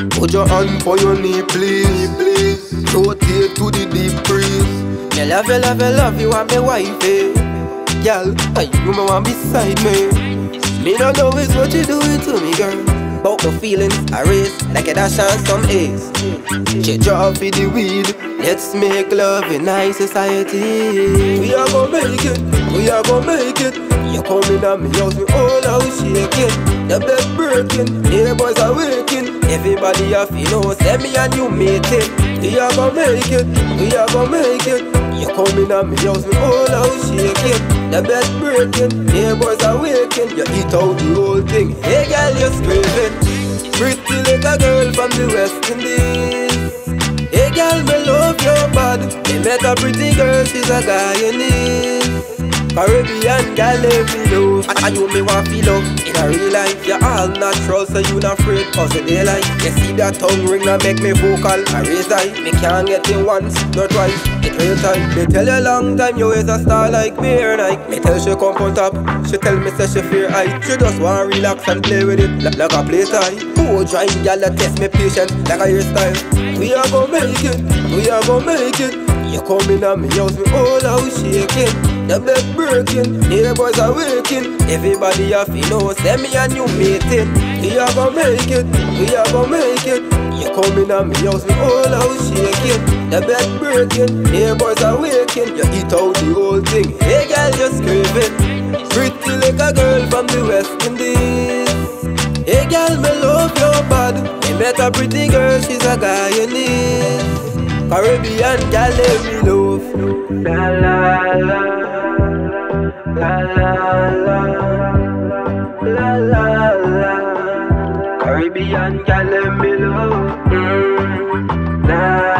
hand for your knee, please, please. Rotate to the deep breeze. Me love you, love you, love you, I'm my wife, eh. Girl, you me want beside me. Me not know it's what you doing to me, girl. But the feelings I race like a dash and some ace. She drop for the weed. Let's make love in high society. We are gonna make it. We are gonna make it. You coming at me house, we all out shaking. The bed breaking, neighbors are waking. Everybody have to know, send me and you mating. We are gonna make it. We are gonna make it. You coming at me house, we all out shaking. The bed breaking, neighbors are. You eat out the whole thing. Hey girl, you're screaming. Pretty a girl from the West Indies. Hey girl, me love your body. Me met a pretty girl, she's a Guyanese. Caribbean gal let me love And you me want feel love In a real life you all natural so you not afraid cause the daylight. You see that tongue ring and make me vocal. I raise eye. Me can't get in once, not twice. It real time. Me tell you long time you is a star like me or Nike Me tell she come on top. She tell me say she fear I She just want relax and play with it Like, like a play tie. Oh drawing gal test me patience Like a hairstyle We are gonna make it We are gonna make it. You coming at me house me all out shaking The bed breaking. Neighbors are waking. Everybody have to know Send me and you mating We are gonna make it. We are gonna make it. You coming at me house me all out shaking. The bed breaking. Neighbors are waking. You eat out the whole thing. Hey girl you screaming. Pretty like a girl from the West Indies. Hey girl, me love your body. Me met a pretty girl, she's a Guyanese. Caribbean girl, let me love. La la la, La la la, la la la. Caribbean gal, me love. Mm, la.